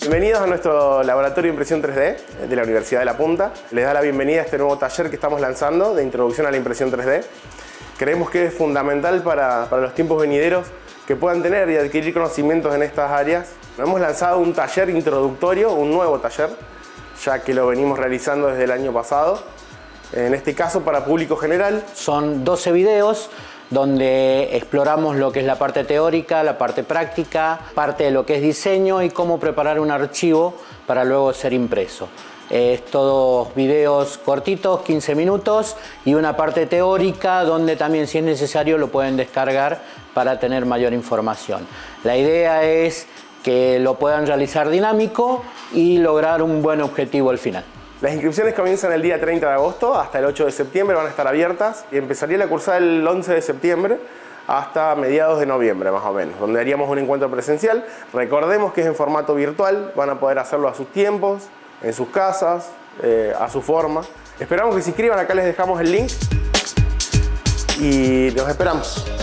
Bienvenidos a nuestro laboratorio de impresión 3D de la Universidad de La Punta. Les da la bienvenida a este nuevo taller que estamos lanzando de introducción a la impresión 3D. Creemos que es fundamental para, para los tiempos venideros que puedan tener y adquirir conocimientos en estas áreas. Hemos lanzado un taller introductorio, un nuevo taller, ya que lo venimos realizando desde el año pasado. En este caso para público general. Son 12 videos donde exploramos lo que es la parte teórica, la parte práctica, parte de lo que es diseño y cómo preparar un archivo para luego ser impreso. Es todos videos cortitos, 15 minutos, y una parte teórica donde también si es necesario lo pueden descargar para tener mayor información. La idea es que lo puedan realizar dinámico y lograr un buen objetivo al final. Las inscripciones comienzan el día 30 de agosto hasta el 8 de septiembre, van a estar abiertas y empezaría la cursada el 11 de septiembre hasta mediados de noviembre más o menos, donde haríamos un encuentro presencial. Recordemos que es en formato virtual, van a poder hacerlo a sus tiempos, en sus casas, eh, a su forma. Esperamos que se inscriban, acá les dejamos el link y los esperamos.